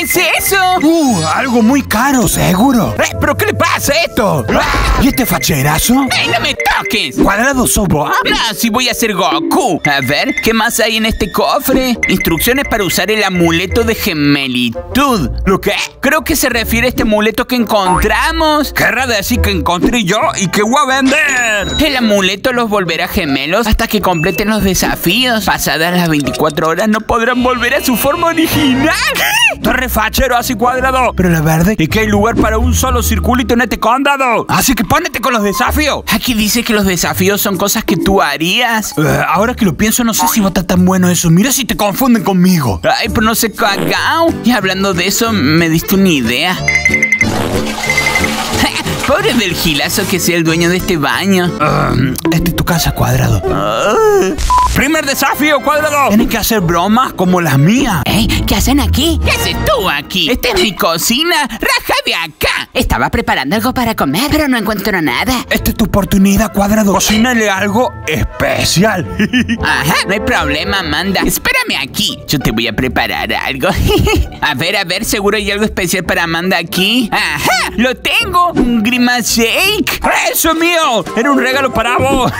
¿Qué es eso? Uh, algo muy caro, seguro. Eh, ¿Pero qué le pasa a esto? ¿Y este facherazo? ¡Ey, no me toques! ¿Cuadrado sos vos? No, si voy a ser Goku. A ver, ¿qué más hay en este cofre? Instrucciones para usar el amuleto de gemelitud. ¿Lo qué? Creo que se refiere a este amuleto que encontramos. Querrá decir que encontré yo y que voy a vender. El amuleto los volverá gemelos hasta que completen los desafíos. Pasadas las 24 horas no podrán volver a su forma original. Torre fachero así cuadrado. Pero la verde, ¿y que hay lugar para un solo circulito en este condado? Así que ponete con los desafíos. Aquí dice que los desafíos son cosas que tú harías. Eh, ahora que lo pienso, no sé si va a estar tan bueno eso. Mira si te confunden conmigo. Ay, pero no sé cagao. Y hablando de eso, me diste una idea. Pobre del gilazo que sea el dueño de este baño. Ah, esta es tu casa, cuadrado. Primer desafío, cuadrado. Tienes que hacer bromas como las mías. Ey, ¿qué hacen aquí? ¿Qué haces tú aquí? Esta es mi cocina. Raja de acá. Estaba preparando algo para comer, pero no encuentro nada. Esta es tu oportunidad, cuadrado. Cocínale algo especial. Ajá, no hay problema, Amanda. Espérame aquí. Yo te voy a preparar algo. a ver, a ver, seguro hay algo especial para Amanda aquí. Ajá, lo tengo. Un Shake. ¡Eso es mío! Era un regalo para vos.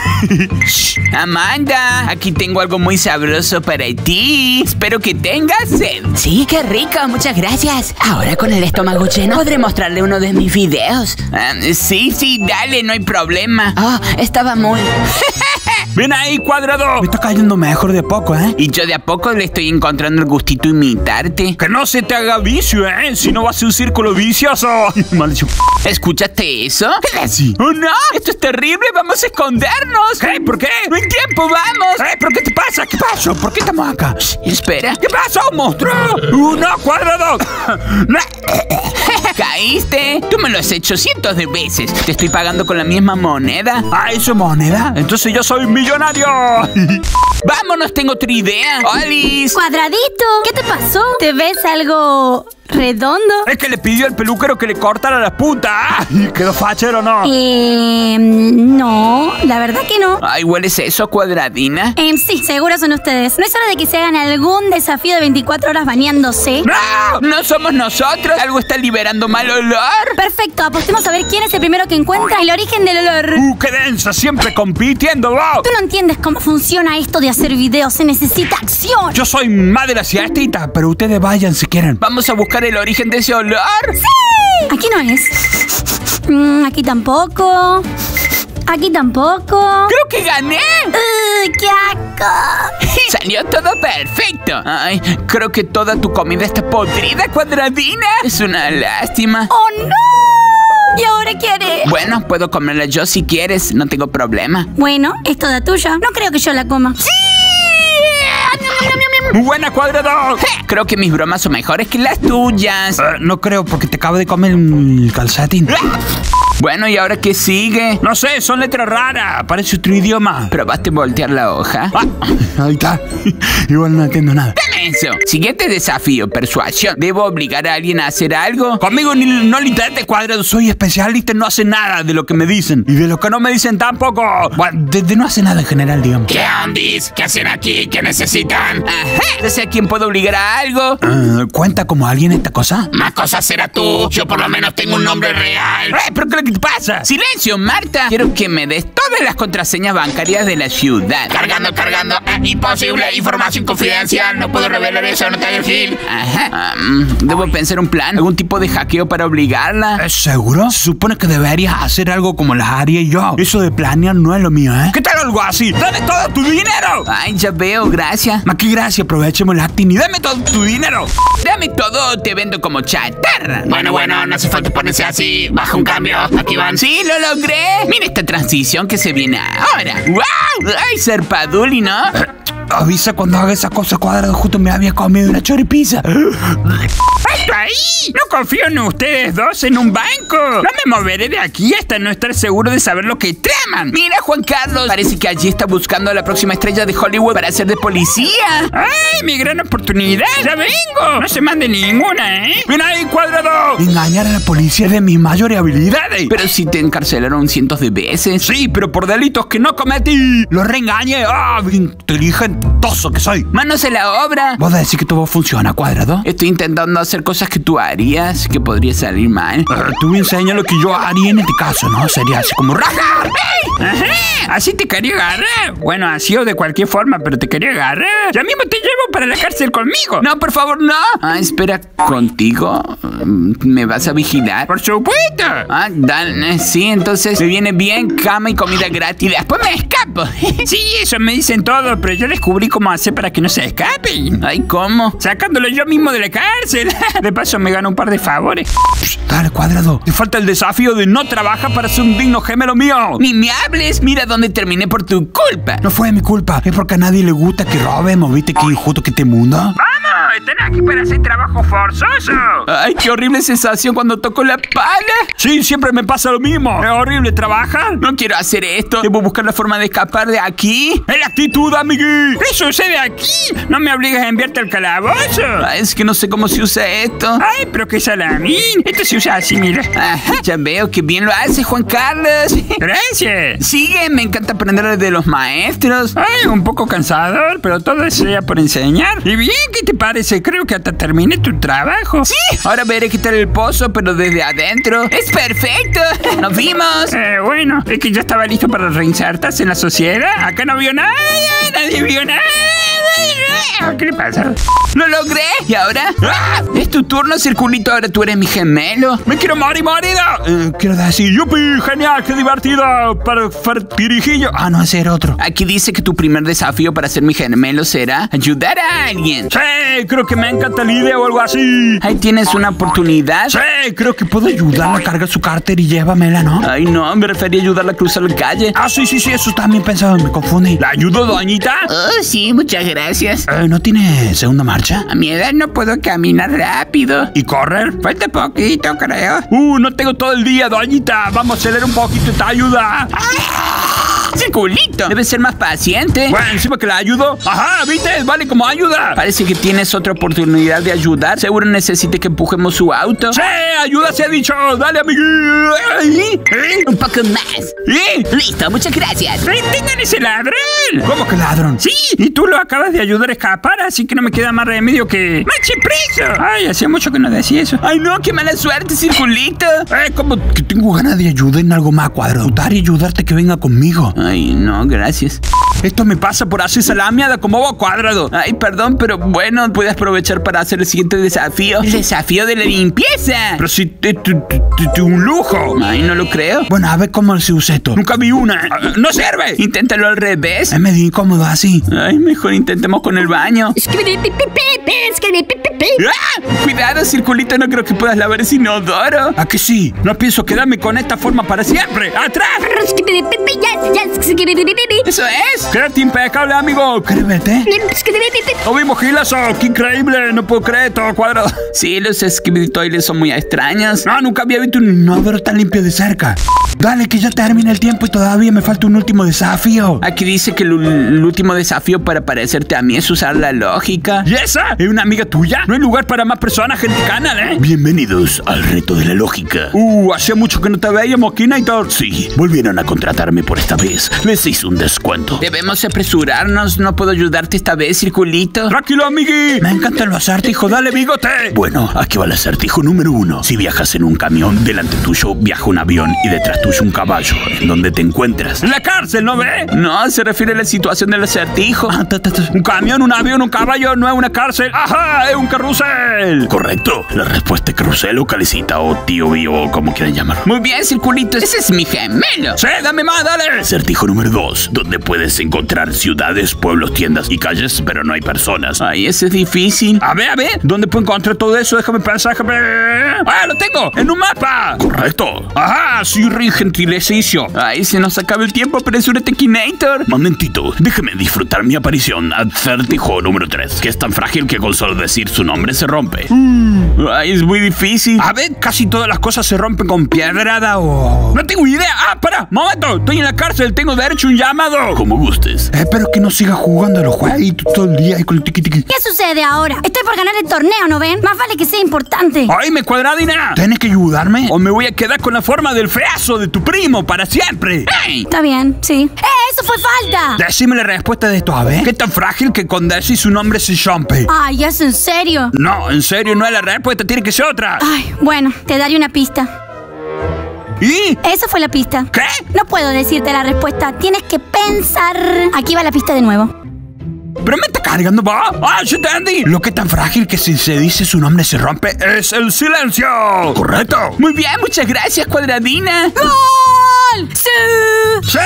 Amanda, aquí tengo algo muy sabroso para ti. Espero que tengas sed. Sí, qué rico, muchas gracias. Ahora con el estómago lleno podré mostrarle uno de mis videos. Ah, sí, sí, dale, no hay problema. Oh, estaba muy... ¡Ven ahí, cuadrado! Me está cayendo mejor de a poco, ¿eh? Y yo de a poco le estoy encontrando el gustito imitarte. Que no se te haga vicio, ¿eh? Si no va a un círculo vicioso. Maldición. ¿Escuchaste eso? ¿Qué así? ¡Oh, no! ¡Esto es terrible! ¡Vamos a escondernos! ¿Qué? ¿Por qué? ¡No hay tiempo! ¡Vamos! ¿Eh? ¿Pero qué te pasa? ¿Qué pasó? ¿Por qué estamos acá? Shh, espera. ¿Qué pasó, monstruo? ¡Uh, no, cuadrado! ¿Caíste? Tú me lo has hecho cientos de veces. Te estoy pagando con la misma moneda. ¿Ah, eso es moneda? Entonces yo soy millonario. Vámonos, tengo otra idea. ¡Alice! Cuadradito, ¿qué te pasó? ¿Te ves algo redondo? Es que le pidió al peluquero que le cortara las puntas. ¡Ay! ¿Quedó fachero o no? Eh, no, la verdad que no. Ay, ¿hueles eso, cuadradina? Eh, sí, seguro son ustedes. ¿No es hora de que se hagan algún desafío de 24 horas bañándose? ¡No! ¡No somos nosotros! Algo está liberando mal olor. Perfecto, apostemos a ver quién es el primero que encuentra el origen del olor. ¡Uh, qué densa! Siempre compitiendo, vos. Tú no entiendes cómo funciona esto de hacer videos. Se necesita acción. Yo soy madre asiática, pero ustedes vayan si quieren. Vamos a buscar el origen de ese olor. ¡Sí! Aquí no es. Mm, aquí tampoco. Aquí tampoco. ¡Creo que gané! ¡Ugh, ¡Qué asco! Salió todo perfecto. Ay, creo que toda tu comida está podrida, cuadradina. Es una lástima. ¡Oh, no! ¿Y ahora qué haré? Bueno, puedo comerla yo si quieres, no tengo problema. Bueno, es toda tuya. No creo que yo la coma. ¡Muy buena, cuadrado! Je, Creo que mis bromas son mejores que las tuyas. Eh, no creo, porque te acabo de comer un calcetín. Bueno, ¿y ahora qué sigue? No sé, son letras raras. Parece otro idioma. ¿Probaste voltear la hoja? Ah, ahí está. Igual no entiendo nada. Dame eso. Siguiente desafío, persuasión. ¿Debo obligar a alguien a hacer algo? Conmigo ni, no le intentes, cuadrado. Soy especialista y no hace nada de lo que me dicen. Y de lo que no me dicen tampoco. Bueno, de, de no hace nada en general, digamos. ¿Qué ondis? ¿Qué hacen aquí? ¿Qué necesitan? Ajá. ¿Ya sé a quién puedo obligar a algo? Ah, ¿Cuenta como alguien esta cosa? Más cosas será tú. Yo por lo menos tengo un nombre real. ¡Eh, pero que pasa! Silencio, Marta. Quiero que me des todas las contraseñas bancarias de la ciudad. Cargando, cargando. Eh, imposible. Información confidencial. No puedo revelar eso. No te hagas gil. Ajá. Um, Debo pensar un plan, algún tipo de hackeo para obligarla. ¿Es seguro? Se supone que deberías hacer algo como las haría yo. Eso de planear no es lo mío, ¿eh? ¿Qué tal algo así? ¡Dame todo tu dinero! Ay, ya veo, gracias. Ma, qué gracia, aprovechemos acting y dame todo tu dinero. Dame todo, te vendo como chatarra. Bueno, bueno. No hace falta ponerse así. Baja un cambio. Aquí van. Sí, lo logré. Mira esta transición que se viene ahora. ¡Wow! ¡Ay, serpaduli, ¿no? Avisa cuando haga esa cosa cuadrado. Justo me había comido una choripizza. ¡Alto ahí! No confío en ustedes dos en un banco. No me moveré de aquí hasta no estar seguro de saber lo que traman. Mira, Juan Carlos. Parece que allí está buscando a la próxima estrella de Hollywood para ser de policía. ¡Ay, mi gran oportunidad! ¡Ya vengo! No se mande ninguna, ¿eh? ¡Ven ahí, cuadrado! Engañar a la policía es de mis mayores habilidades. Pero si te encarcelaron cientos de veces. Sí, pero por delitos que no cometí. Lo reengañé. ¡Ah, inteligente toso que soy. Manos a la obra. ¿Vos decís que todo funciona, cuadrado? Estoy intentando hacer cosas que tú harías, que podría salir mal. Eh, tú me enseñas lo que yo haría en este caso, ¿no? Sería así como raja. Ajá, así te quería agarrar. Bueno, así o de cualquier forma, pero te quería agarrar. Ya mismo te llevo para la cárcel conmigo. No, por favor, no. Ah, espera, ¿contigo? Mm, ¿Me vas a vigilar? Por supuesto. Ah, dale, sí, entonces me viene bien cama y comida gratis. Después me escapo. Sí, eso me dicen todos, pero yo descubrí cómo hacer para que no se escapen. Ay, ¿cómo? Sacándolo yo mismo de la cárcel. De paso me gano un par de favores. Dale, cuadrado. Te falta el desafío de no trabajar para ser un digno gemelo mío. Ni me hables, mira dónde terminé por tu culpa. No fue mi culpa. Es porque a nadie le gusta que robemos. ¿Viste qué injusto que este mundo? ¡Vamos! Están aquí para hacer trabajo forzoso. Ay, qué horrible sensación cuando toco la pala. Sí, siempre me pasa lo mismo. Es horrible trabajar. No quiero hacer esto. Debo buscar la forma de escapar de aquí. Es la actitud, amigui. ¿Qué sucede aquí? No me obligues a enviarte al calabozo. Ay, es que no sé cómo se usa esto. Ay, pero qué salamín. Esto se usa así, mira. Ajá, ya veo que bien lo hace Juan Carlos. Gracias. Sigue, me encanta aprender de los maestros. Ay, un poco cansador, pero todo ya por enseñar. Y bien, ¿qué te parece? Creo que hasta terminé tu trabajo. Sí, ahora veré quitar el pozo, pero desde adentro. Es perfecto. Nos vimos. Eh, bueno, es que ya estaba listo para reinsertarse en la sociedad. Acá no vio nada, nadie vio nada. ¿Qué le pasa? Lo logré. ¿Y ahora? ¡Ah! Es tu turno, circulito. Ahora tú eres mi gemelo. ¡Me quiero morir, morida! Eh, quiero decir, yupi, genial, qué divertido. Para tirijillo. Ah, no, ese era otro. Aquí dice que tu primer desafío para ser mi gemelo será ayudar a alguien. Sí, creo que me encanta la idea o algo así. Ahí tienes una oportunidad. Sí, creo que puedo ayudarla a cargar su cárter y llévamela, ¿no? Ay, no, me refería a ayudarla a cruzar la calle. Ah, sí, sí, sí, eso también pensaba, me confundí. ¿La ayudo, doñita? Oh, sí, muchas gracias. Eh, ¿No tiene segunda marcha? A mi edad no puedo caminar rápido. ¿Y correr? Falta poquito, creo. Uh, no tengo todo el día, doñita. Vamos a acelerar un poquito esta ayuda. Circulito. Debes ser más paciente. Bueno, encima que la ayudo. Ajá, ¿viste? Vale como ayuda. Parece que tienes otra oportunidad de ayudar. Seguro necesite que empujemos su auto. Sí, ayuda se ha dicho. Dale, amiguí. Un poco más. ¿Eh? Listo, muchas gracias. ¡Tengan ese ladrón! ¿Cómo que ladrón? Sí, y tú lo acabas de ayudar a escapar, así que no me queda más remedio que... ¡Mache preso! Ay, hacía mucho que no decía eso. Ay, no, qué mala suerte, circulito. Eh, como que tengo ganas de ayudar en algo más cuadrado. y ayudarte que venga conmigo. Ay, no, gracias. Esto me pasa por hacer salamiada como vos cuadrado. Ay, perdón, pero bueno, puedes aprovechar para hacer el siguiente desafío. El desafío de la limpieza. Pero si es un lujo. Ay, no lo creo. Bueno, a ver cómo se usa esto. Nunca vi una. Ah, ¡No sirve! Inténtalo al revés. Es medio incómodo así. Ay, mejor intentemos con el baño. ¡Ah! Cuidado, circulito, no creo que puedas lavar ese inodoro. ¿A que sí? No pienso quedarme con esta forma para siempre. ¡Atrás! ¡Eso es! ¡Quédate impecable, amigo! Créeme. ¡Lo vimos, gilazo! ¡Qué increíble! No puedo creer todo cuadrado. Sí, los Skibidi son muy extraños. No, nunca había visto un inodoro tan limpio de cerca. Dale, que ya termina el tiempo y todavía me falta un último desafío. Aquí dice que el, el último desafío para parecerte a mí es usar la lógica. ¿Y esa? ¿Es una amiga tuya? No hay lugar para más personas en el canal, ¿eh? Bienvenidos al reto de la lógica. Uh, hacía mucho que no te veíamos, Kinator. Sí, volvieron a contratarme por esta vez. Les hice un descuento. Debemos apresurarnos. No puedo ayudarte esta vez, circulito. Tranquilo, amigui. Me encantan los acertijos. Dale, bigote. Bueno, aquí va el acertijo número uno. Si viajas en un camión, delante tuyo viaja un avión y detrás tuyo un caballo. ¿En dónde te encuentras? En la cárcel, ¿no ve? No, se refiere a la situación del acertijo. Ah. Un camión, un avión, un caballo, no es una cárcel. ¡Ajá! ¡Es un carrusel! Correcto. La respuesta es carrusel o calecita o tío bio o como quieran llamar. Muy bien, circulito. Ese es mi gemelo. Sí, dame más, dale. Acertijo número 2, donde puedes encontrar ciudades, pueblos, tiendas y calles, pero no hay personas. Ay, ese es difícil. A ver, a ver, ¿dónde puedo encontrar todo eso? Déjame pensar, déjame... ¡Ah, lo tengo! ¡En un mapa! Correcto. ¡Ajá! Sí, re gentilecicio. Ay, se nos acaba el tiempo, apresúrate, Kinator. Momentito, déjeme disfrutar mi aparición. Acertijo número 3, que es tan frágil que con solo decir su nombre se rompe. Ay, es muy difícil. A ver, casi todas las cosas se rompen con piedrada o... No tengo idea. Ah, para, momento. Estoy en la cárcel, tengo derecho a un llamado. Como gustes. Espero que no siga jugando a los jueguitos todo el día y con el tiqui tiqui. ¿Qué sucede ahora? Estoy por ganar el torneo, ¿no ven? Más vale que sea importante. ¡Ay, me cuadradina! ¿Tienes que ayudarme? O me voy a quedar con la forma del feazo de tu primo para siempre. ¡Ey! Está bien, sí. ¡Eh, eso fue falta! Decime la respuesta de esto, a ver. ¿Qué tan frágil que con decir su nombre se rompe? Ay, ¿es en serio? No, en serio, no es la respuesta, tiene que ser otra. Ay, bueno, te daré una pista. ¿Y? Esa fue la pista. ¿Qué? No puedo decirte la respuesta. Tienes que pensar. Aquí va la pista de nuevo. ¿Pero me está cargando, va? ¡Ah, yo entendí! Lo que es tan frágil que si se dice su nombre se rompe es el silencio. Correcto. Muy bien, muchas gracias, cuadradina. ¡Sí! ¡Sí!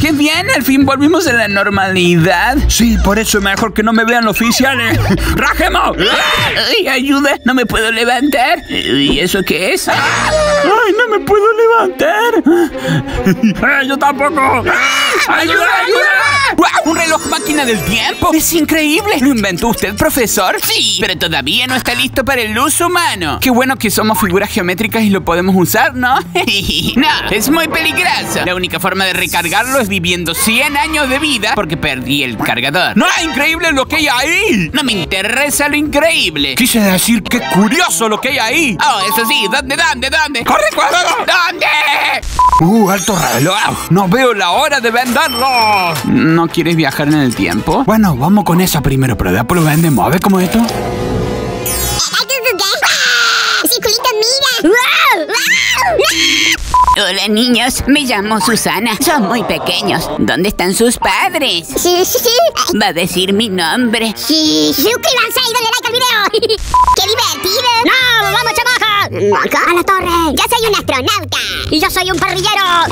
Qué bien, al fin volvimos a la normalidad. Sí, por eso es mejor que no me vean oficiales. ¡Rajemo! Ay, ayuda, no me puedo levantar. ¿Y eso qué es? ¡Ay, no me puedo levantar! ¡Eh, yo tampoco! ¡Ayuda, ayuda! ¡Guau! ¡Un reloj máquina del tiempo! ¡Es increíble! ¿Lo inventó usted, profesor? Sí, pero todavía no está listo para el uso humano. Qué bueno que somos figuras geométricas y lo podemos usar, ¿no? no, es muy peligroso. La única forma de recargarlo es viviendo 100 años de vida porque perdí el cargador. ¡No es increíble lo que hay ahí! No me interesa lo increíble. Quise decir que curioso lo que hay ahí. Oh, eso sí, ¿dónde, dónde, dónde? ¡Corre, ¿Dónde? ¡Uh, alto reloj! ¡No veo la hora de venderlo! ¿No quieres viajar en el tiempo? Bueno, vamos con esa primero, pero después lo vendemos. A ver cómo es esto. ¡Circulito, mira! ¡Wow! ¡Wow! Hola niños, me llamo Susana. Son muy pequeños. ¿Dónde están sus padres? Sí, sí, sí. Va a decir mi nombre. Sí, suscríbanse y denle like al video. ¡Qué divertido! ¡No! ¡Vamos! ¡Acá a la torre! Yo soy un astronauta. Y yo soy un parrillero. ¡Ah,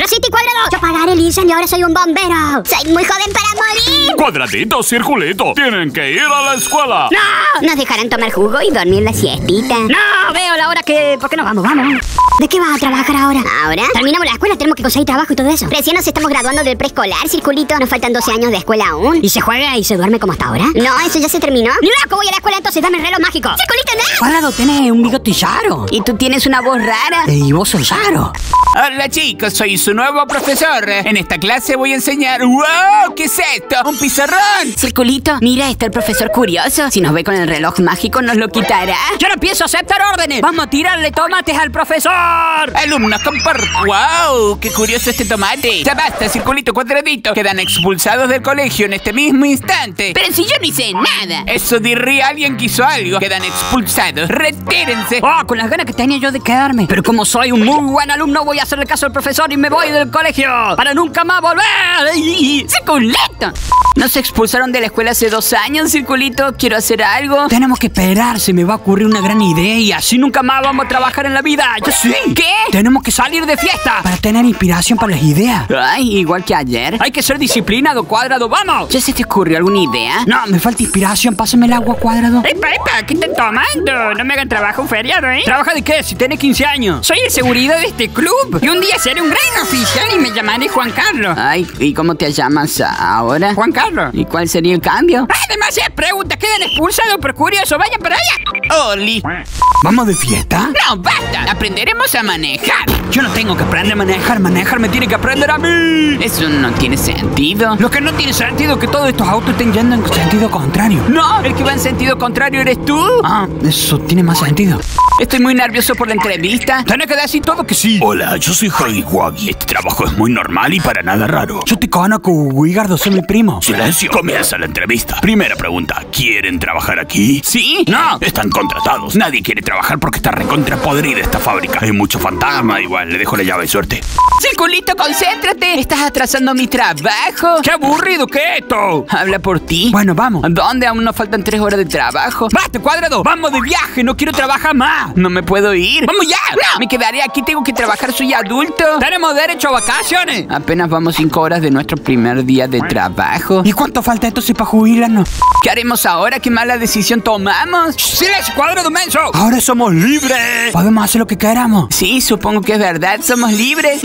y cuadrado! Yo pagaré el incendio, ahora soy un bombero. Soy muy joven para morir. Cuadradito, circulito. Tienen que ir a la escuela. ¡No! Nos dejarán tomar jugo y dormir la siestita. No, veo la hora que... ¿Por qué no vamos? Vamos. ¿De qué vas a trabajar ahora? ¿Ahora? Terminamos la escuela, tenemos que conseguir trabajo y todo eso. Recién nos estamos graduando del preescolar, circulito. Nos faltan 12 años de escuela aún. ¿Y se juega y se duerme como hasta ahora? No, eso ya se terminó. ¡Ni loco! Voy a la escuela, entonces dame el reloj mágico. ¡Circulito, no! Cuadrado, tenés un bigote raro. Y tú tienes una voz rara. Y vos sos raro. Hola chicos, soy su nuevo profesor. En esta clase voy a enseñar... ¡Wow! ¿Qué es esto? ¡Un pizarrón! Circulito, mira, está el profesor curioso. Si nos ve con el reloj mágico, nos lo quitará. Yo no pienso aceptar órdenes. Vamos a tirarle tomates al profesor. Alumnos, comport... ¡Wow! ¡Qué curioso este tomate! Ya basta, circulito cuadradito. Quedan expulsados del colegio en este mismo instante. Pero si yo no hice nada. Eso diría alguien que hizo algo. Quedan expulsados. ¡Retírense! Oh, con las ganas que tenía yo de quedarme. Pero como soy un muy buen alumno, voy a hacerle caso al profesor y me voy del colegio. Para nunca más volver. ¡Circulito! Nos expulsaron de la escuela hace dos años, Circulito. Quiero hacer algo. Tenemos que esperar, se me va a ocurrir una gran idea y así nunca más vamos a trabajar en la vida. Yo sí. ¿Qué? Tenemos que salir de fiesta para tener inspiración para las ideas. Ay, igual que ayer. Hay que ser disciplinado, cuadrado, vamos. ¿Ya se te ocurrió alguna idea? No, me falta inspiración, pásame el agua, cuadrado. ¡Epa, epa! ¿Qué están tomando? No me hagan trabajo un feriado, ¿eh? ¿Trabaja de qué? Si tenés 15 años. Soy de seguridad de este club. Y un día seré un gran oficial y me llamaré Juan Carlos. Ay, ¿y cómo te llamas ahora? Juan Carlos. ¿Y cuál sería el cambio? ¡Ah, demasiadas preguntas! Quedan expulsados por curioso. ¡Vayan para allá! ¡Oli! ¿Vamos de fiesta? ¡No, basta! Aprenderemos a manejar. Yo no tengo que aprender a manejar, manejar me tiene que aprender a mí. Eso no tiene sentido. Lo que no tiene sentido es que todos estos autos estén yendo en sentido contrario. No, el que va en sentido contrario eres tú. Ah, eso tiene más sentido. Estoy muy nervioso por la entrevista. Tenés que decir todo que sí. Hola, yo soy Huggy Wuggy. Este trabajo es muy normal y para nada raro. Yo te conozco, Wigardo, soy mi primo. Silencio. Comienza la entrevista. Primera pregunta. ¿Quieren trabajar aquí? ¿Sí? No. Están contratados. Nadie quiere trabajar porque está recontra podrida esta fábrica. Hay mucho fantasma. Igual, le dejo la llave de suerte. Circulito, concéntrate. Estás atrasando mi trabajo. ¡Qué aburrido que es esto! Habla por ti. Bueno, vamos. ¿Dónde? Aún nos faltan tres horas de trabajo. ¡Basta, cuadrado! ¡Vamos de viaje! ¡No quiero trabajar más! No me puedo ir. ¡Vamos ya! No, me quedaré aquí. Tengo que trabajar. Soy adulto. ¡Tenemos derecho a vacaciones! Apenas vamos cinco horas de nuestro primer día de trabajo. ¿Y cuánto falta entonces para jubilarnos? ¿Qué haremos ahora? ¿Qué mala decisión tomamos? ¡Silencio! ese cuadrado menso! Ahora somos libres. Podemos hacer lo que queramos. Sí, supongo que es verdad. Somos libres.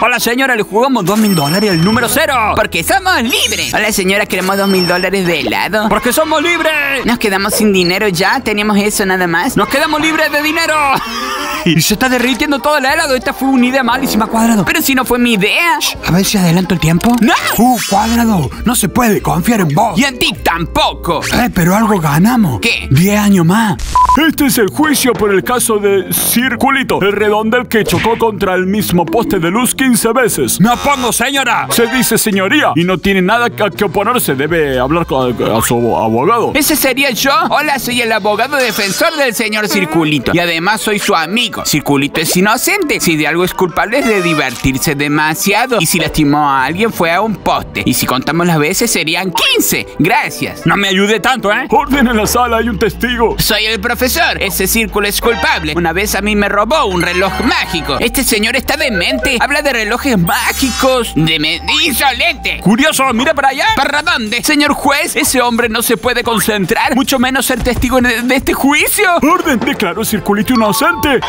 Hola señora, le jugamos dos mil dólares al número cero. Porque somos libres. Hola, señora, queremos dos mil dólares de helado. Porque somos libres. Nos quedamos sin dinero ya. Teníamos eso nada más. Nos quedamos libres de dinero. Y se está derritiendo todo el helado. Esta fue una idea malísima, cuadrado. Pero si no fue mi idea. A ver si adelanto el tiempo. ¡No! Uh, cuadrado. No se puede confiar en vos. Y en ti tampoco. Eh, pero algo ganamos. ¿Qué? Diez años más. Este es el juicio por el caso de Circulito, el redondel que chocó contra el mismo poste de luz 15 veces. Me opongo, señora. Se dice señoría y no tiene nada que, que oponerse. Debe hablar con, a su abogado. ¿Ese sería yo? Hola, soy el abogado defensor del señor Circulito. Y además soy su amigo. Circulito es inocente. Si de algo es culpable es de divertirse demasiado. Y si lastimó a alguien fue a un poste. Y si contamos las veces serían 15. Gracias. No me ayude tanto, ¿eh? Orden en la sala, hay un testigo. Soy el profesor. Ese círculo es culpable. Una vez a mí me robó un reloj mágico. Este señor está demente. Habla de relojes mágicos. Demente. Insolente. Curioso, mira para allá. ¿Para dónde? Señor juez, ese hombre no se puede concentrar. Mucho menos ser testigo de, de este juicio. Orden, declaró Circulito inocente.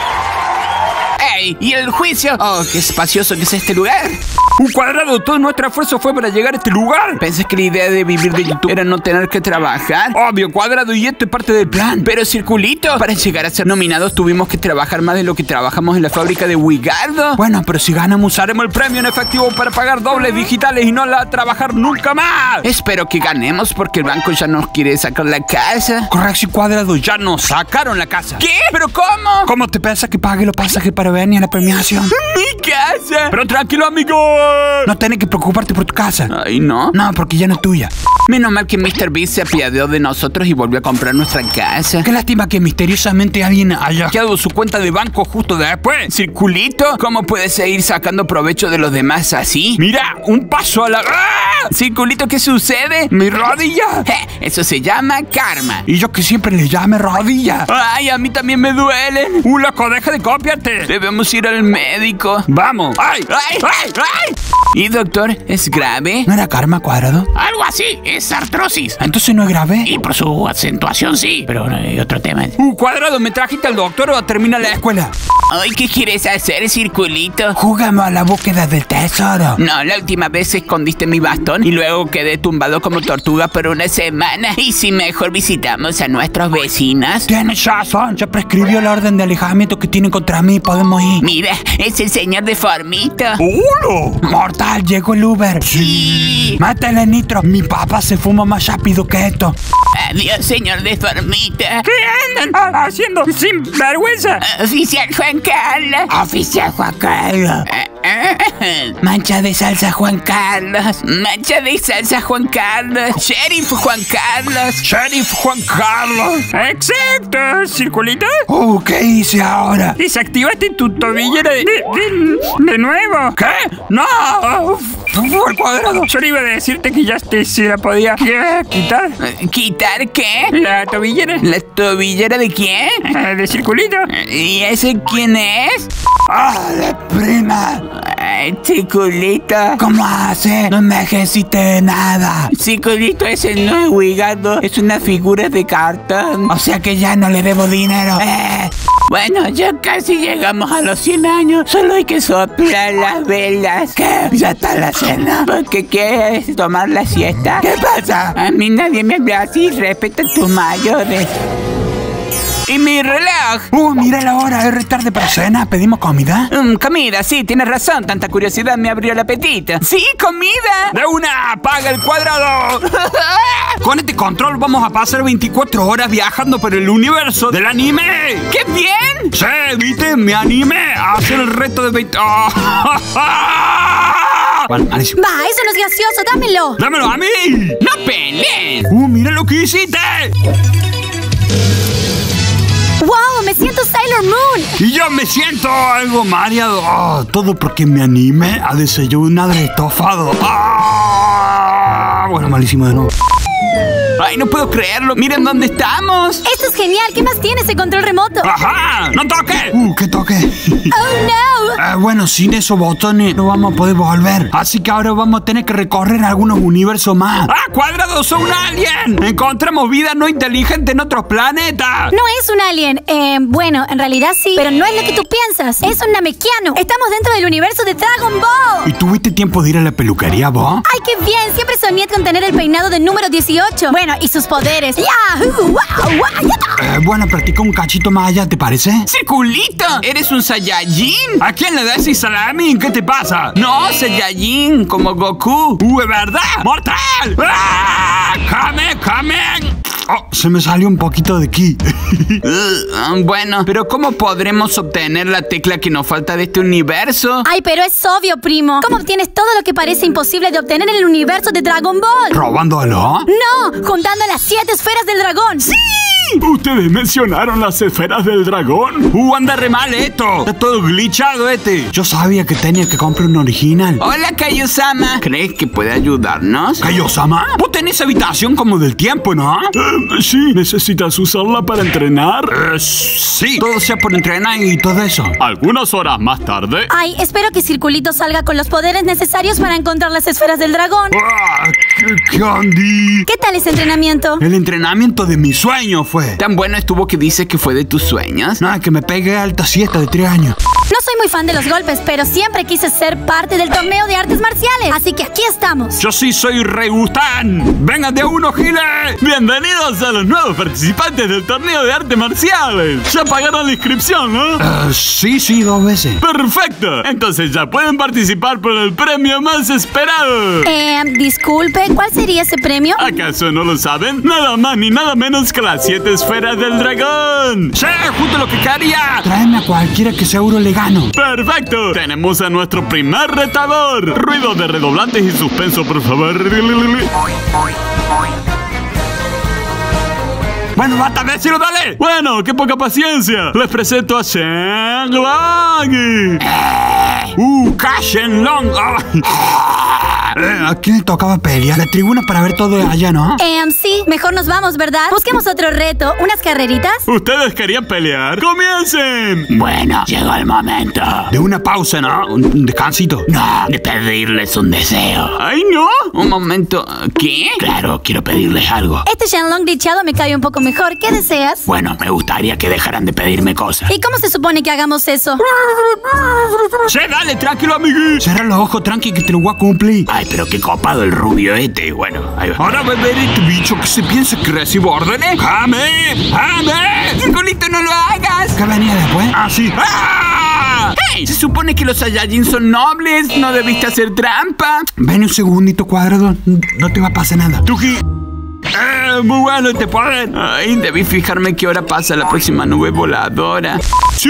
¡Ey! ¿Y el juicio? Oh, qué espacioso que es este lugar. Un cuadrado, todo nuestro esfuerzo fue para llegar a este lugar. Pensé que la idea de vivir de YouTube era no tener que trabajar. Obvio, cuadrado, y esto es parte del plan. Pero circulito, para llegar a ser nominados tuvimos que trabajar más de lo que trabajamos en la fábrica de Wigardo. Bueno, pero si ganamos, usaremos el premio en efectivo para pagar dobles digitales y no la trabajar nunca más. Espero que ganemos porque el banco ya nos quiere sacar la casa. Corrección cuadrado, ya nos sacaron la casa. ¿Qué? ¿Pero cómo? ¿Cómo te piensas que pague los pasajes para venir a la premiación? ¡Mi casa! Pero tranquilo, amigo. No tienes que preocuparte por tu casa. Ay, no. No, porque ya no es tuya. Menos mal que Mr. Beast se apiadeó de nosotros y volvió a comprar nuestra casa. Qué lástima que misteriosamente alguien haya hackeado su cuenta de banco justo después. ¿Circulito? ¿Cómo puedes seguir sacando provecho de los demás así? Mira, un paso a la... ¡Ah! ¿Circulito qué sucede? ¡Mi rodilla! Je, eso se llama karma. Y yo que siempre le llame rodilla. Ay, a mí también me duelen. ¡Uh, loco, deja de copiarte! Debemos ir al médico. ¡Vamos! ¡Ay, ay, ay, ay! ¿Y doctor, es grave? ¿No era karma cuadrado? Algo así, es artrosis. Entonces no es grave. Y por su acentuación sí, pero no hay otro tema. ¡Uh, cuadrado! ¿Me trajiste al doctor o termina la escuela? Ay, ¿qué quieres hacer, circulito? Jugamos a la búsqueda del tesoro. No, la última vez escondiste mi bastón y luego quedé tumbado como tortuga por una semana. ¿Y si mejor visitamos a nuestros vecinos? Tienes razón. Ya prescribió la orden de alejamiento que tienen contra mí. Podemos ir. Mira, es el señor deformito. ¡Uno! Mortal, llegó el Uber. Sí. Mátale, Nitro. Mi papá se fuma más rápido que esto. Adiós, señor deformito. ¿Qué andan haciendo sin vergüenza? Oficial Juan Carlos. Oficial Juan Carlos. Mancha de salsa Juan Carlos. Mancha de salsa Juan Carlos. Sheriff Juan Carlos. Sheriff Juan Carlos. Exacto, circulito. Uh, ¿qué hice ahora? Desactivaste tu tobillera de, de, de, de nuevo. ¿Qué? No. Fue cuadrado. Yo iba a decirte que ya te, se la podía ¿qué? quitar. ¿Quitar qué? La tobillera. ¿La tobillera de quién? Eh, de circulito. ¿Y ese quién es? ¡Ah, la prima! Ay, Circulito. ¿Cómo hace? No me ejercité nada. Circulito ese no es Wigardo, es una figura de cartón. O sea que ya no le debo dinero. ¡Eh! Bueno, ya casi llegamos a los 100 años. Solo hay que soplar las velas. ¿Qué? ¿Ya está la cena? ¿Por qué quieres tomar la siesta? ¿Qué pasa? A mí nadie me habla así. Respeta a tus mayores. ¿Y mi reloj? Uh, mira la hora, es retarde para cena. ¿Pedimos comida? Mm, comida, sí, tienes razón. Tanta curiosidad me abrió el apetito. ¡Sí, comida! ¡De una! ¡Apaga el cuadrado! Con este control vamos a pasar 24 horas viajando por el universo del anime. ¡Qué bien! Sí, ¿viste? Me animé a hacer el reto de 20... Bueno, malísimo. Va, eso no es gracioso, dámelo. ¡Dámelo a mí! ¡No peleen! ¡Uh, mira lo que hiciste! ¡Wow! Me siento Sailor Moon. Y yo me siento algo mareado. Ah, todo porque me animé a desayunar de estofado. Ah, bueno, malísimo de nuevo. Ay, no puedo creerlo. Miren dónde estamos. Esto es genial. ¿Qué más tiene ese control remoto? ¡Ajá! ¡No toque! Uh, ¿qué toque? ¡Oh, no! Eh, bueno, sin esos botones no vamos a poder volver. Así que ahora vamos a tener que recorrer algunos universos más. ¡Ah, cuadrado! ¡Son un alien! Encontramos vida no inteligente en otros planetas. No es un alien. Eh, bueno, en realidad sí, pero no es lo que tú piensas. Es un namekiano. Estamos dentro del universo de Dragon Ball. ¿Y tuviste tiempo de ir a la peluquería, vos? ¡Ay, qué bien! Siempre soñé con tener el peinado de número 18. Bueno, y sus poderes. ¡Yahoo! ¡Wow! ¡Wow! ¡Ya! Eh, bueno, practica un cachito más allá, ¿te parece? Circulito, ¿eres un Saiyajin? ¿A quién le das salami? ¿Qué te pasa? No, Saiyajin, como Goku. ¡Uh, es verdad! ¡Mortal! ¡Ah! ¡Kame, kame! Oh, se me salió un poquito de aquí. Uh, bueno, pero ¿cómo podremos obtener la tecla que nos falta de este universo? Ay, pero es obvio, primo. ¿Cómo obtienes todo lo que parece imposible de obtener en el universo de Dragon Ball? ¿Robándolo? No, juntando las siete esferas del dragón. ¡Sí! ¿Ustedes mencionaron las esferas del dragón? ¡Uh, anda re mal esto! Está todo glitchado este. Yo sabía que tenía que comprar un original. Hola, Kaiosama. ¿Crees que puede ayudarnos? ¿Kaiosama? Vos tenés habitación como del tiempo, ¿no? Eh, sí, ¿necesitas usarla para entrenar? Eh, sí. Todo sea por entrenar y todo eso. Algunas horas más tarde. Ay, espero que Circulito salga con los poderes necesarios para encontrar las esferas del dragón. ¡Ah! ¡Qué candy! ¿Qué tal ese entrenamiento? El entrenamiento de mi sueño fue. ¿Tan bueno estuvo que dices que fue de tus sueños? Nada, que me pegué alta siesta de tres años. No soy muy fan de los golpes, pero siempre quise ser parte del torneo de artes marciales. Así que aquí estamos. Yo sí soy Regustán. ¡Vengan de a uno, Giles! Bienvenidos a los nuevos participantes del torneo de artes marciales. Ya pagaron la inscripción, ¿no? Uh, sí, sí, dos veces. Perfecto. Entonces ya pueden participar por el premio más esperado. Eh, disculpe, ¿cuál sería ese premio? ¿Acaso no lo saben? Nada más ni nada menos que las siete esferas del dragón. ¡Sí! ¡Justo lo que quería! Tráeme a cualquiera que seguro le ¡Perfecto! Tenemos a nuestro primer retador. Ruido de redoblantes y suspenso, por favor. Bueno, basta, decirlo, dale. Bueno, qué poca paciencia. Les presento a Shen Long. Uh, Ka Shen Long. Eh, ¿A quién le tocaba pelear? La tribuna para ver todo allá, ¿no? Eh, sí, mejor nos vamos, ¿verdad? Busquemos otro reto. ¿Unas carreritas? ¿Ustedes querían pelear? ¡Comiencen! Bueno, llegó el momento. De una pausa, ¿no? Un, un descansito. No, de pedirles un deseo. ¡Ay, no! Un momento, ¿qué? Claro, quiero pedirles algo. Este Shenlong glitchado me cae un poco mejor. ¿Qué deseas? Bueno, me gustaría que dejaran de pedirme cosas. ¿Y cómo se supone que hagamos eso? Sí, dale, tranquilo, amigui. Cierra los ojos, tranqui, que te lo voy a cumplir. Ay, pero qué copado el rubio este. Bueno, ahí va. Ahora va a ver este bicho que se piensa que recibo órdenes. ¡Jame! ¡Jame! Circulito, no lo hagas. ¿Qué venía después? ¡Ah, sí! ¡Ah! ¡Hey! Se supone que los Saiyajin son nobles. ¿No debiste hacer trampa? Ven un segundito, cuadrado. No te va a pasar nada. Tuki. Eh, muy bueno este poder. Ay, debí fijarme qué hora pasa la próxima nube voladora. ¡Sí!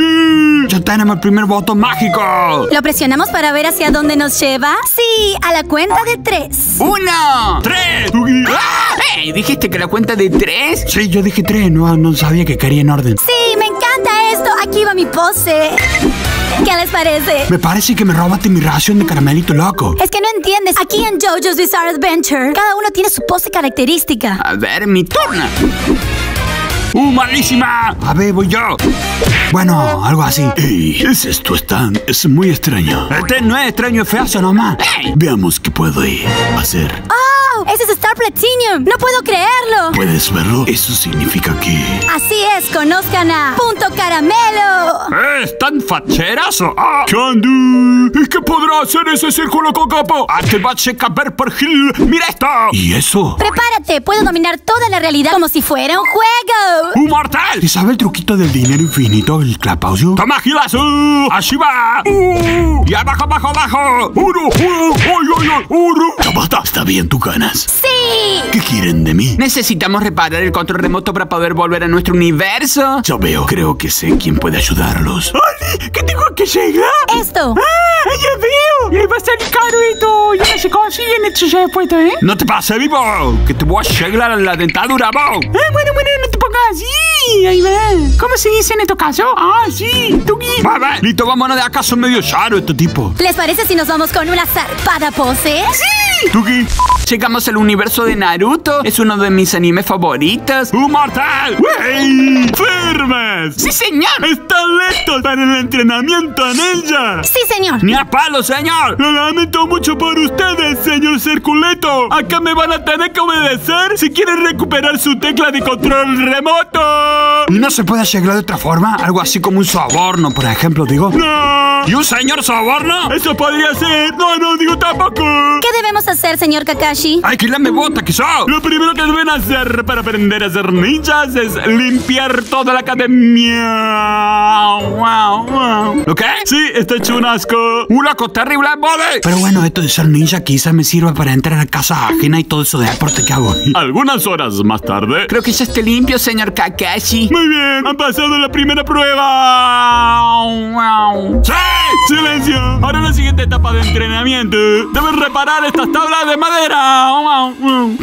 Ya tenemos el primer botón ¡Mágico! ¿Lo presionamos para ver hacia dónde nos lleva? Sí, a la cuenta de tres. ¡Uno! ¡Tres! ¡Ah! ¡Hey! ¿Dijiste que la cuenta de tres? Sí, yo dije tres, no, no sabía que quería en orden. Sí, me encanta esto. Aquí va mi pose. ¿Qué les parece? Me parece que me robaste mi ración de caramelito loco. Es que no entiendes. Aquí en JoJo's Bizarre Adventure, cada uno tiene su pose característica. A ver, mi turno. ¡Uh, malísima! A ver, voy yo. Bueno, algo así. Ey, ¿es esto stand? Es muy extraño. Este no es extraño, es feazo nomás. Veamos qué puedo ir a hacer. ¡Oh! ¡Ese es Star Platinum! ¡No puedo creerlo! ¿Puedes verlo? Eso significa que... Así es, conozcan a Punto Caramelo. ¡Es tan facherazo! ¡Ah! ¡Candy! ¿Y qué podrá hacer ese círculo con capo? ¡Ah, te va a ver! ¡Mira esto! ¿Y eso? Prepárate, puedo dominar toda la realidad como si fuera un juego. ¡Un mortal! ¿Y sabe el truquito del dinero infinito, el clapaucio? ¡Toma, Gilazo! ¡Allí va! ¡Uh! ¡Y abajo, abajo, abajo! ¡Uno! ¡Uno! ¡Ay, ay, ay! ¡Uno! Ya basta, está bien tu ¡Sí! ¿Qué quieren de mí? Necesitamos reparar el control remoto para poder volver a nuestro universo. Yo veo, creo que sé quién puede ayudarlos. ¡Ay! ¿Qué tengo que llegar? Esto. ¡Ah! ¡Ya veo! ¡Le va a salir caro esto! ¡Ya no se consiguen esto ya después, eh! ¡No te pases, vivo! ¡Que te voy a llegar a la dentadura, vos! Ah, bueno, bueno, no te así. Sí, ahí va. ¿Cómo se dice en este caso? Ah, sí, Tuki. Va, va. Listo, vámonos de acá. Son medio raro este tipo. ¿Les parece si nos vamos con una zarpada pose? Tuki. Llegamos al universo de Naruto. Es uno de mis animes favoritos. ¡Un mortal! ¡Wey! ¡Firmes! ¡Sí, señor! ¿Están listos para el entrenamiento ninja? Sí, señor. ¡Ni a palo, señor! Lo lamento mucho por ustedes, señor Circuleto. Acá me van a tener que obedecer si quieren recuperar su tecla de control remoto. ¿Y no se puede arreglar de otra forma? Algo así como un soborno, por ejemplo, digo. ¡No! ¿Y un señor soborno? Eso podría ser. No, no, digo tampoco. ¿Qué debemos hacer, señor Kakashi? ¡Ay, que me bota sos! Lo primero que deben hacer para aprender a ser ninjas es limpiar toda la academia. Wow, wow. ¿Lo qué? Sí, está hecho un asco. ¡Un loco terrible, bode! Pero bueno, esto de ser ninja quizás me sirva para entrar a casa ajena y todo eso de deporte que hago. Algunas horas más tarde. Creo que ya esté limpio, señor Kakashi. Muy bien, han pasado la primera prueba. Wow. ¡Sí! ¡Silencio! Ahora la siguiente etapa de entrenamiento. Deben reparar estas tablas de madera.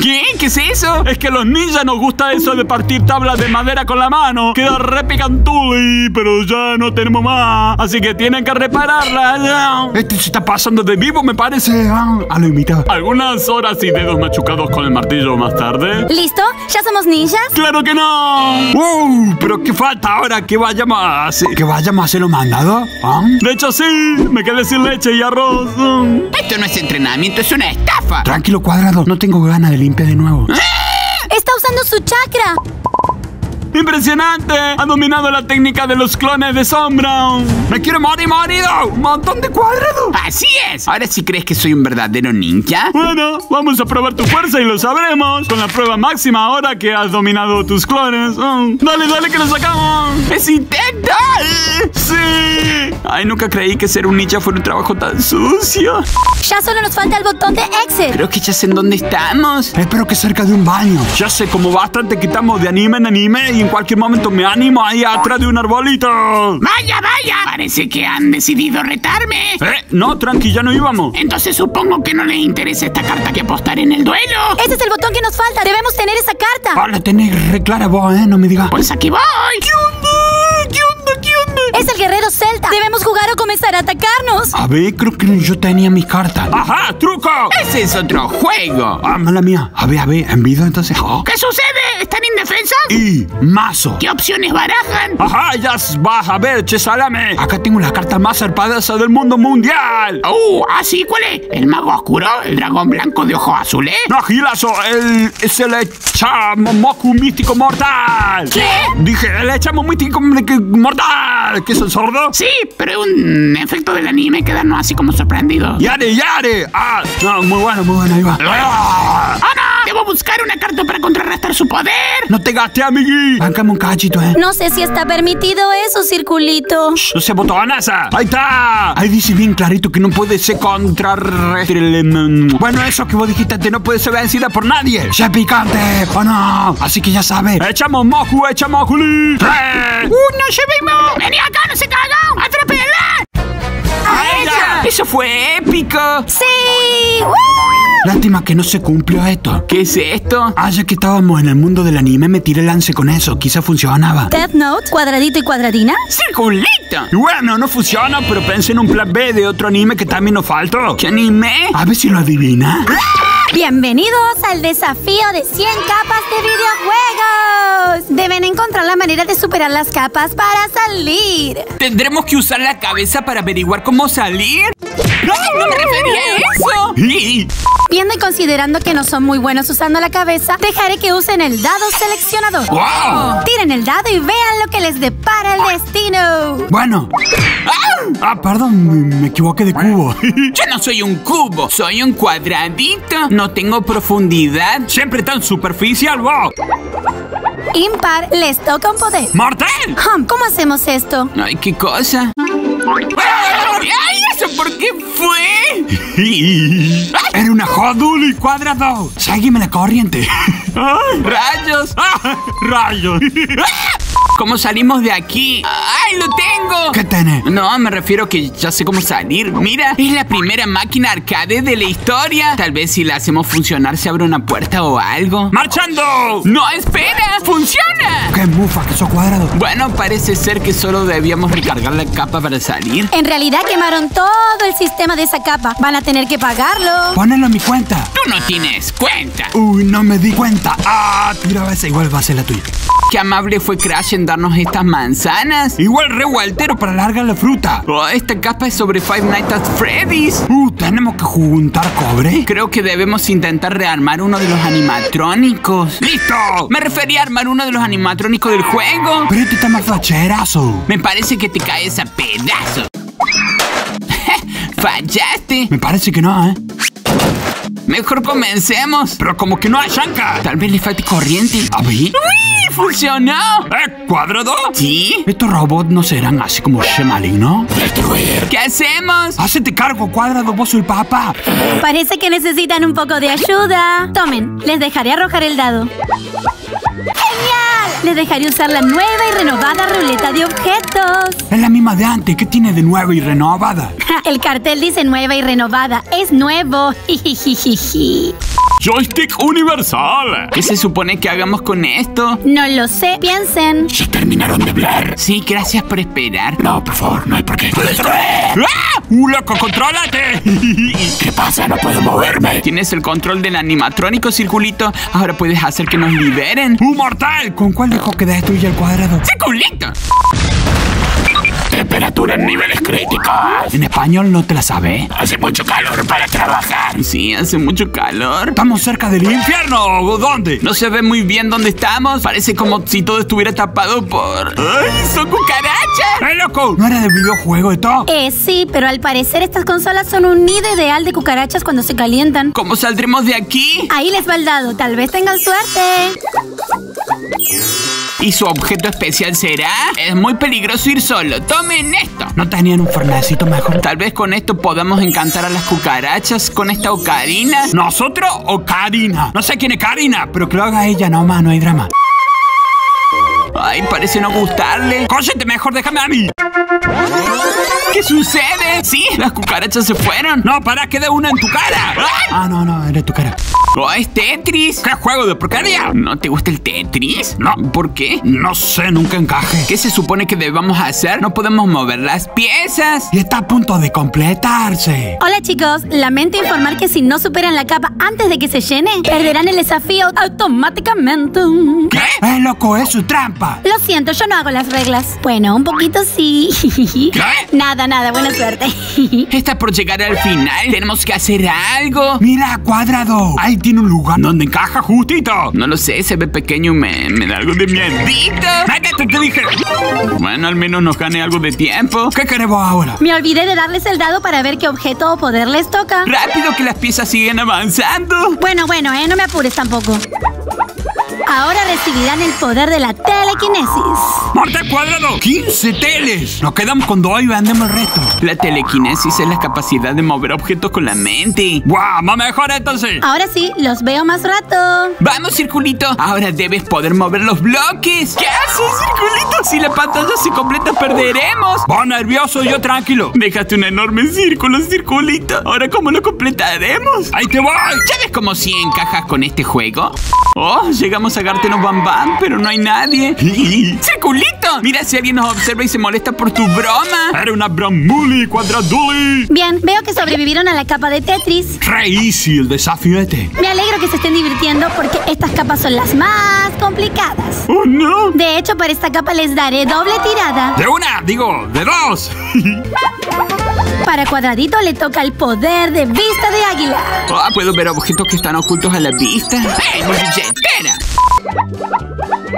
¿Qué? ¿Qué es eso? Es que a los ninjas nos gusta eso de partir tablas de madera con la mano. Queda re picantuli, pero ya no tenemos más. Así que tienen que repararlas. Este se está pasando de vivo, me parece. A lo imitado. Algunas horas y dedos machucados con el martillo más tarde. ¿Listo? ¿Ya somos ninjas? ¡Claro que no! ¡Uh! ¿Pero qué falta ahora que vayamos a hacer? ¿Que vayamos a hacer lo mandado? ¿Ah? Hecho, sí. Me quedé sin leche y arroz. Esto no es entrenamiento, es una estafa. Tranquilo, cuadrado. No tengo ganas de limpiar de nuevo. Está usando su chakra. ¡Impresionante! Ha dominado la técnica de los clones de sombra. ¡Me quiero morir, morido! ¡Un montón de cuadrados! Así es. Ahora sí crees que soy un verdadero ninja. Bueno, vamos a probar tu fuerza y lo sabremos. Con la prueba máxima ahora que has dominado tus clones. Oh, dale, dale, que lo sacamos. ¡Es intento! ¡Sí! Ay, nunca creí que ser un ninja fuera un trabajo tan sucio. Ya solo nos falta el botón de exit. Creo que ya sé en dónde estamos. Espero que cerca de un baño. Ya sé como bastante quitamos de anime en anime y en cualquier momento me animo ahí atrás de un arbolito. Vaya, vaya. Parece que han decidido retarme. ¿Eh? No, tranqui, ya no íbamos. Entonces supongo que no les interesa esta carta que apostar en el duelo. Ese es el botón que nos falta. Debemos tener esa carta. Ah, la tenés re clara vos, ¿eh? No me digas. Pues aquí voy. ¿Qué onda? Es el guerrero celta. Debemos jugar o comenzar a atacarnos. A ver, creo que yo tenía mis cartas. ¡Ajá! ¡Truco! Ese es otro juego. Ah, mala mía. A ver, a ver, en vida entonces. Oh. ¿Qué sucede? ¿Están indefensos? Y mazo. ¿Qué opciones barajan? ¡Ajá! ¡Ya vas a ver, che salame! Acá tengo la carta más zarpadaza del mundo mundial. Uh, ¿ah, sí? ¿Cuál es? ¿El mago oscuro? ¿El dragón blanco de ojos azules? No, gilazo, el, es el echamo moku místico mortal. ¿Qué? Dije, el echamo místico mortal. ¿Qué es el sordo? Sí, pero es un efecto del anime quedarnos así como sorprendidos. ¡Yare, yare! Ah, no, muy bueno, muy bueno, ahí va. ¡Ah, no! Debo buscar una carta para contrarrestar su poder. No te gastes, amigui. Bancame un cachito, ¿eh? No sé si está permitido eso, circulito. No se botonaza. Ahí está. Ahí dice bien clarito que no puede ser contrarrestar. Bueno, eso que vos dijiste antes no puede ser vencida por nadie. ¡Ya picante! ¿O no? Así que ya sabes. ¡Echamos moku, echamos juli! ¡Uh, no llevemos! ¡Vení acá, no se cagan! ¡Atrápenla! ¡A ella! ¡Eso fue épico! ¡Sí! ¡Woo! Lástima que no se cumplió esto. ¿Qué es esto? Ah, ya que estábamos en el mundo del anime, me tiré el lance con eso. Quizá funcionaba. Death Note, cuadradito y cuadradina. ¡Circulito! Y bueno, no funciona, pero pensé en un plan B de otro anime que también nos faltó. ¿Qué anime? A ver si lo adivina. Bienvenidos al desafío de 100 capas de videojuegos. Deben encontrar la manera de superar las capas para salir. ¿Tendremos que usar la cabeza para averiguar cómo salir? ¡No, no me refería a eso! Viendo y considerando que no son muy buenos usando la cabeza, dejaré que usen el dado seleccionador. ¡Wow! Tiren el dado y vean lo que les depara el destino. Bueno. Ah, perdón, me- equivoqué de cubo. Yo no soy un cubo, soy un cuadradito. No tengo profundidad. Siempre tan superficial, wow. Impar, les toca un poder. ¡Mortal! Hum, ¿Cómo hacemos esto? Ay, ¿qué cosa? ¡Ay, qué fue! Era una joduli cuadrado. Sígueme la corriente. ¡Ay! ¡Rayos! ¡Ah! ¡Rayos! ¿Cómo salimos de aquí? ¡Ay, lo tengo! ¿Qué tenés? No, me refiero que ya sé cómo salir. Mira, es la primera máquina arcade de la historia. Tal vez si la hacemos funcionar se abre una puerta o algo. ¡Marchando! ¡No, espera! ¡Funciona! ¿Qué mufa que sos cuadrado? Bueno, parece ser que solo debíamos recargar la capa para salir. En realidad quemaron todo el sistema de esa capa. Van a tener que pagarlo. Ponelo en mi cuenta. Tú no tienes cuenta. Uy, no me di cuenta. Ah, tira esa igual va a ser la tuya. Qué amable fue Crash en darnos estas manzanas. Igual re gualtero para largar la fruta. Oh, esta capa es sobre Five Nights at Freddy's. Uh, tenemos que juntar cobre. Creo que debemos intentar rearmar uno de los animatrónicos. ¡Listo! Me refería a armar uno de los animatrónicos del juego. Pero este está más facherazo. Me parece que te caes a pedazos. Fallaste. Me parece que no, ¿eh? Mejor comencemos. Pero como que no hay shanka. Tal vez le falte corriente. A ver. ¡Uy! ¡Funcionó! ¿Eh? ¿Cuadrado? ¿Sí? Estos robots no serán así como Shemalin, ¿no? ¿Qué hacemos? Hacete cargo, cuadrado, vos soy el papá. Parece que necesitan un poco de ayuda. Tomen, les dejaré arrojar el dado. ¡Genial! Les dejaré usar la nueva y renovada ruleta de objetos. Es la misma de antes. ¿Qué tiene de nueva y renovada? El cartel dice nueva y renovada. Es nuevo. Joystick universal. ¿Qué se supone que hagamos con esto? No lo sé. Piensen. Ya terminaron de hablar. Sí, gracias por esperar. No, por favor, no hay por qué. ¡Ah! ¡Uh, loco, contrólate! ¿Qué pasa? No puedo moverme. Tienes el control del animatrónico, Circulito. Ahora puedes hacer que nos liberen. ¡Un mortal! ¿Con cuál dejó que destruya el cuadrado? ¡Circulito! Temperatura en niveles críticos. En español no te la sabe. Hace mucho calor para trabajar. Sí, hace mucho calor. Estamos cerca del infierno. ¡Infierno! ¿O ¿Dónde? No se ve muy bien dónde estamos. Parece como si todo estuviera tapado por... ¡Ay, son cucarachas! ¡Eh, loco! ¿No era de videojuego todo? Eh, sí, pero al parecer estas consolas son un nido ideal de cucarachas cuando se calientan. ¿Cómo saldremos de aquí? Ahí les va el dado. Tal vez tengan suerte. ¿Y su objeto especial será? Es muy peligroso ir solo. Tomen esto. ¿No tenían un fernecito mejor? Tal vez con esto podamos encantar a las cucarachas con esta ocarina. ¿Nosotros o Karina? No sé quién es Karina, Pero que lo haga ella nomás, no hay drama. Ay, parece no gustarle. ¡Cóllete mejor! ¡Déjame a mí! ¿Qué sucede? Sí, las cucarachas se fueron. No, para, queda una en tu cara. Ah, no, no, era tu cara. Oh, es Tetris. ¿Qué juego de porquería? ¿No te gusta el Tetris? No. ¿Por qué? No sé, nunca encaje. ¿Qué se supone que debamos hacer? No podemos mover las piezas. Y está a punto de completarse. Hola chicos, lamento informar que si no superan la capa antes de que se llene, perderán el desafío automáticamente. ¿Qué? Eh, loco, es su trampa. Lo siento, yo no hago las reglas. Bueno, un poquito sí. ¿Qué? Nada, nada, buena suerte. Está por llegar al final. Tenemos que hacer algo. Mira, cuadrado. Ahí tiene un lugar. ¿Dónde encaja justito? No lo sé, se ve pequeño me, me da algo de miedito. ¡Métete, te dije! Bueno, al menos nos gane algo de tiempo. ¿Qué queremos ahora? Me olvidé de darles el dado para ver qué objeto o poder les toca. Rápido que las piezas siguen avanzando. Bueno, bueno, eh, no me apures tampoco. Ahora recibirán el poder de la telequinesis. ¡Mortal cuadrado! 15 teles. Nos quedamos con dos y vendemos el resto. La telequinesis es la capacidad de mover objetos con la mente. ¡Guau! ¡Más mejor entonces! Ahora sí, los veo más rato. Vamos, Circulito. Ahora debes poder mover los bloques. ¿Qué haces, Circulito? Si la pantalla se completa, perderemos. Vos nervioso y yo tranquilo. Dejaste un enorme círculo, Circulito. Ahora, ¿cómo lo completaremos? ¡Ahí te voy! ¿Sabes cómo si encajas con este juego? Oh, llegamos a Gartenos Bam Bam, pero no hay nadie. ¡Circulito! Mira si alguien nos observa y se molesta por tu broma. Era una bramuli cuadraduli. Bien, veo que sobrevivieron a la capa de Tetris. Re easy el desafío este. Me alegro que se estén divirtiendo porque estas capas son las más complicadas. ¡Oh, no! De hecho, para esta capa les daré doble tirada. De una, digo, de dos. Para Cuadradito le toca el poder de vista de águila. Ah, puedo ver objetos que están ocultos a la vista. ¡Ey, billetera!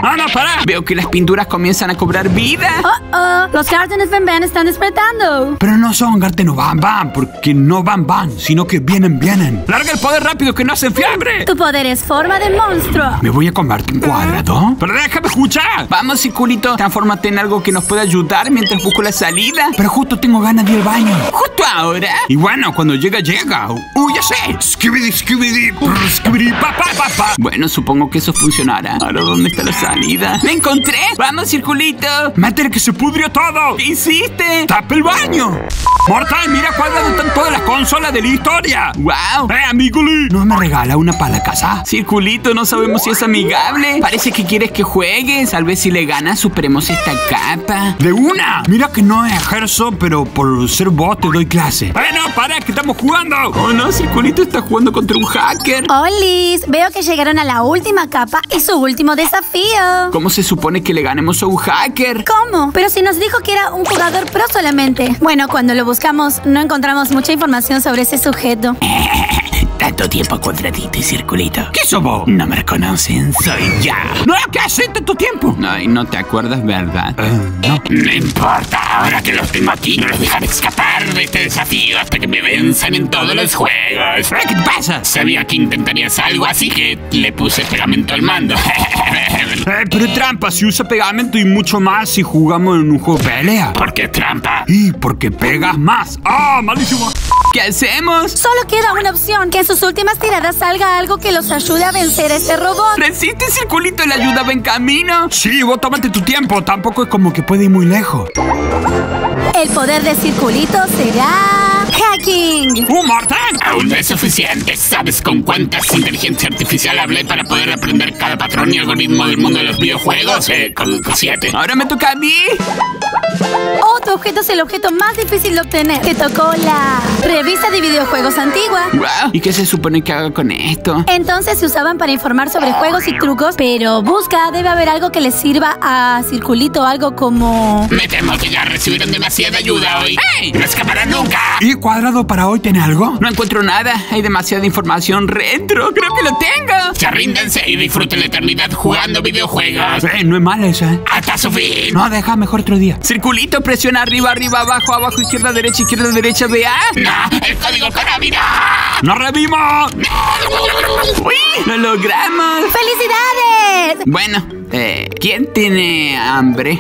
¡No, no, pará! Veo que las pinturas comienzan a cobrar vida. Oh, oh, los Gardenes Van Van están despertando. Pero no son Garteno Bam Bam, porque no van van, sino que vienen, vienen. ¡Larga el poder rápido que no hacen fiebre! Tu poder es forma de monstruo. ¿Me voy a convertir en cuadrado? ¡Pero déjame escuchar! Vamos, Circulito, transfórmate en algo que nos pueda ayudar mientras busco la salida. Pero justo tengo ganas de ir al baño. Justo ahora. Y bueno, cuando llega, llega. ¡Uy, ya sé! ¡Skibidi, skibidi, skibidi, pa, pa, pa, pa! Bueno, supongo que eso funcionará. Ahora, ¿dónde está la salida. ¡Me encontré! ¡Vamos, circulito! ¡Métele que se pudrió todo! ¿Qué hiciste? ¡Tapa el baño! Mortal, mira cuáles están todas las consolas de la historia. ¡Wow! ¡Eh, amigoli! ¿No me regala una para la casa? Circulito, no sabemos si es amigable. Parece que quieres que juegues. Tal vez si le ganas, superemos esta capa. ¡De una! Mira que no ejerzo, pero por ser vos te doy clase. Bueno, para, que estamos jugando. Oh, no, Circulito está jugando contra un hacker. ¡Olis! Veo que llegaron a la última capa y su último desafío. ¿Cómo se supone que le ganemos a un hacker? ¿Cómo? Pero si nos dijo que era un jugador pro solamente. Bueno, cuando lo buscamos, no encontramos mucha información sobre ese sujeto. Tanto tiempo cuadradito y circulito. ¿Qué sos vos? No me reconocen, soy ya. ¿No es que hace tanto tiempo? Ay, no te acuerdas, ¿verdad? Eh, no. No importa, ahora que los tengo aquí, no los dejaré escapar de este desafío hasta que me venzan en todos los juegos. ¿Qué te pasa? Sabía que intentarías algo, así que le puse pegamento al mando. Eh, pero trampa, si usa pegamento y mucho más si jugamos en un juego de pelea. ¿Por qué trampa? Y porque pegas más. ¡Ah, malísimo! ¿Qué hacemos? Solo queda una opción, que en sus últimas tiradas salga algo que los ayude a vencer a este robot. ¿Resiste, Circulito? ¿Le ayudaba en camino? Sí, vos tómate tu tiempo. Tampoco es como que puede ir muy lejos. El poder de Circulito será... Hacking. ¡Uh, Martín! Aún no es suficiente. ¿Sabes con cuántas inteligencia artificial hablé para poder aprender cada patrón y algoritmo del mundo de los videojuegos? Eh, con con siete. Ahora me toca a mí. Oh, tu objeto es el objeto más difícil de obtener. Te tocó la revista de videojuegos antigua. Wow. ¿Y qué se supone que haga con esto? Entonces se usaban para informar sobre juegos y trucos, pero busca, debe haber algo que le sirva a Circulito, algo como... Me temo que ya recibieron demasiada ayuda hoy. ¡Ey! ¡No escaparán nunca! ¿Y cuadrado para hoy tiene algo? No encuentro nada. Hay demasiada información retro. Creo que lo tengo. Ya ríndense y disfruten la eternidad jugando videojuegos. Eh, no es mala esa. ¿eh? ¡Hasta su fin! No, deja mejor otro día. Circulito, presiona arriba, arriba, abajo, abajo, izquierda, derecha, izquierda, derecha, vea. ¡No! ¡El código Konami! ¡Nos revimos! ¡Uy! ¡Lo logramos! ¡Felicidades! Bueno, eh, ¿quién tiene hambre?